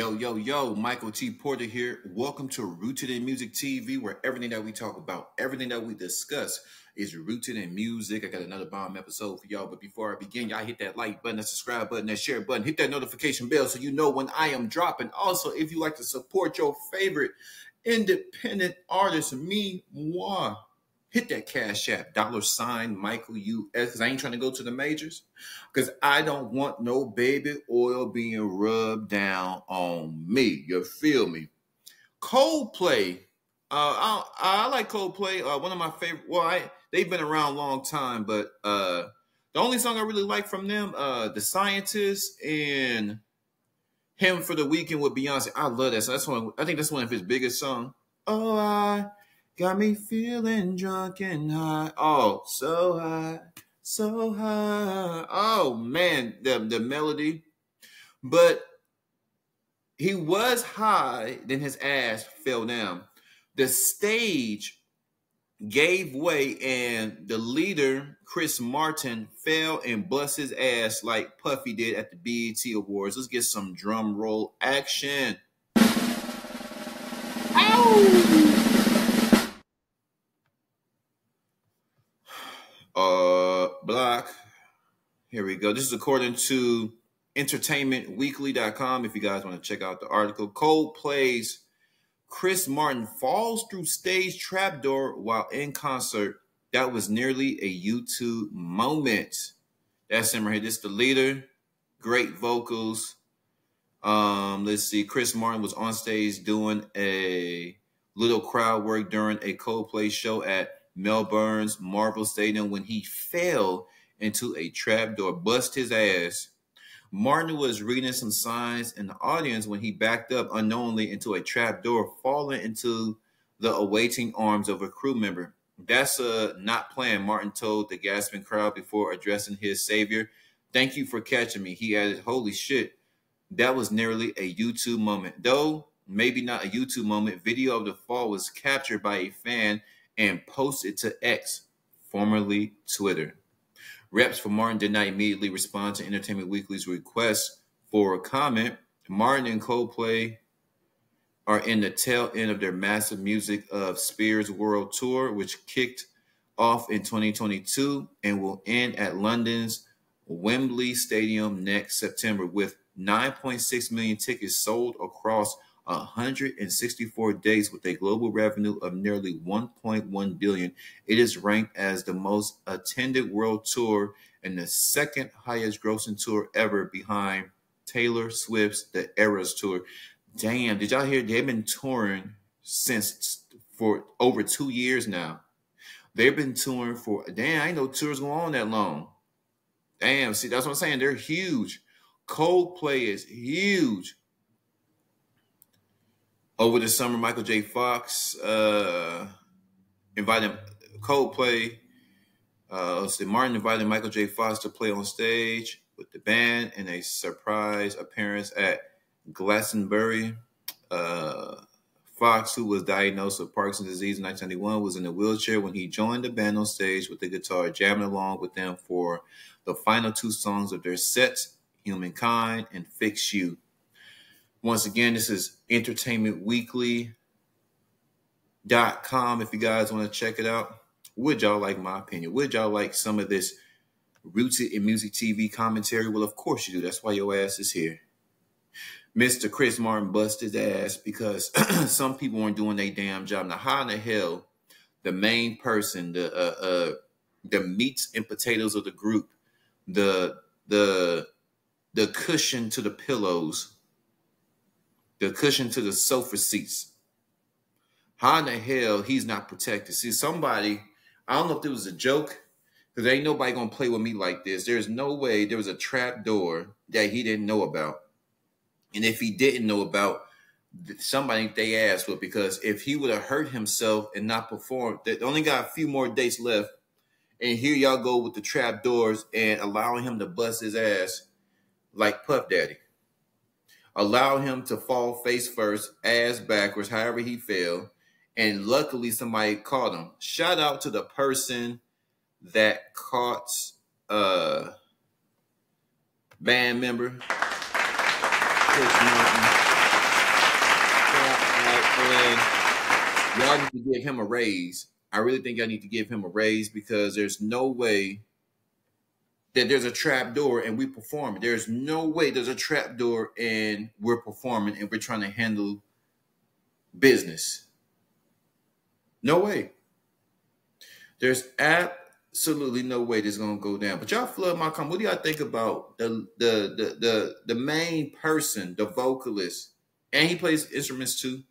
Yo, yo, yo, Michael T. Porter here. Welcome to Rooted in Music TV, where everything that we talk about, everything that we discuss is rooted in music. I got another bomb episode for y'all. But before I begin, y'all hit that like button, that subscribe button, that share button, hit that notification bell so you know when I am dropping. Also, if you like to support your favorite independent artist, me, moi, hit that cash app, dollar sign Michael U S, because I ain't trying to go to the majors. Because I don't want no baby oil being rubbed down on me. You feel me? Coldplay. Uh, I, I like Coldplay. Uh, one of my favorite. Well, I, they've been around a long time, but uh, the only song I really like from them, uh, "The Scientist" and Hymn for the Weekend" with Beyonce. I love that. So that's one. I think that's one of his biggest songs. Oh, I Got me feeling drunk and high. Oh, so high, so high. Oh man, the the melody. But he was high, then his ass fell down. The stage gave way, and the leader, Chris Martin, fell and bust his ass like Puffy did at the BET Awards. Let's get some drum roll action. Ow! Block. Here we go. This is according to entertainmentweekly.com. If you guys want to check out the article, Coldplay's Chris Martin falls through stage trapdoor while in concert. That was nearly a YouTube moment. That's him right here. This is the leader. Great vocals. Um, let's see. Chris Martin was on stage doing a little crowd work during a Coldplay show at Melbourne's Marvel Stadium when he fell into a trapdoor, bust his ass. Martin was reading some signs in the audience when he backed up unknowingly into a trapdoor, falling into the awaiting arms of a crew member. That's uh, not planned, Martin told the gasping crowd before addressing his savior. Thank you for catching me. He added, Holy shit, that was nearly a YouTube moment. Though maybe not a YouTube moment, video of the fall was captured by a fan and post it to X, formerly Twitter. Reps for Martin did not immediately respond to Entertainment Weekly's request for a comment. Martin and Coldplay are in the tail end of their massive Music of Spheres World Tour, which kicked off in 2022 and will end at London's Wembley Stadium next September with 9.6 million tickets sold across 164 days with a global revenue of nearly 1.1 billion. It is ranked as the most attended world tour and the second highest grossing tour ever behind Taylor Swift's The Eras Tour. Damn, did y'all hear they've been touring since for over 2 years now. They've been touring for damn, I ain't know tours going on that long. Damn, see that's what I'm saying. They're huge. Coldplay is huge over the summer, Michael J. Fox uh, invited Coldplay. Uh, let's see, Martin invited Michael J. Fox to play on stage with the band in a surprise appearance at Glastonbury. Uh, Fox, who was diagnosed with Parkinson's disease in 1991, was in a wheelchair when he joined the band on stage with the guitar, jamming along with them for the final two songs of their set, Humankind and Fix You. Once again, this is entertainmentweekly.com if you guys want to check it out. Would y'all like my opinion? Would y'all like some of this rooted in music TV commentary? Well, of course you do. That's why your ass is here. Mr. Chris Martin busted ass because some people weren't doing their damn job. Now, how in the hell the main person, the uh, uh, the meats and potatoes of the group, the the the cushion to the pillows, the cushion to the sofa seats. How in the hell he's not protected? See, somebody, I don't know if it was a joke, because ain't nobody gonna play with me like this. There's no way there was a trap door that he didn't know about. And if he didn't know about, somebody they asked with because if he would have hurt himself and not performed, they only got a few more dates left And here y'all go with the trap doors and allowing him to bust his ass like Puff Daddy. Allow him to fall face first, ass backwards, however he fell. And luckily somebody caught him. Shout out to the person that caught uh band member. Y'all need to give him a raise. I really think I need to give him a raise because there's no way that there's a trap door and we perform. There's no way there's a trap door and we're performing and we're trying to handle business. No way. There's absolutely no way this is gonna go down. But y'all flood my comment. What do y'all think about the the the the the main person, the vocalist, and he plays instruments too,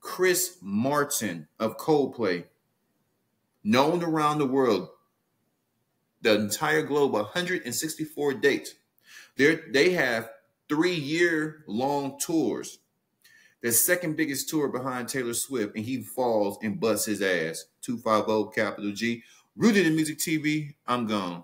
Chris Martin of Coldplay, known around the world, the entire globe, 164 dates. They they have three year long tours. The second biggest tour behind Taylor Swift, and he falls and busts his ass. 250 capital G. Rooted in Music TV, I'm gone.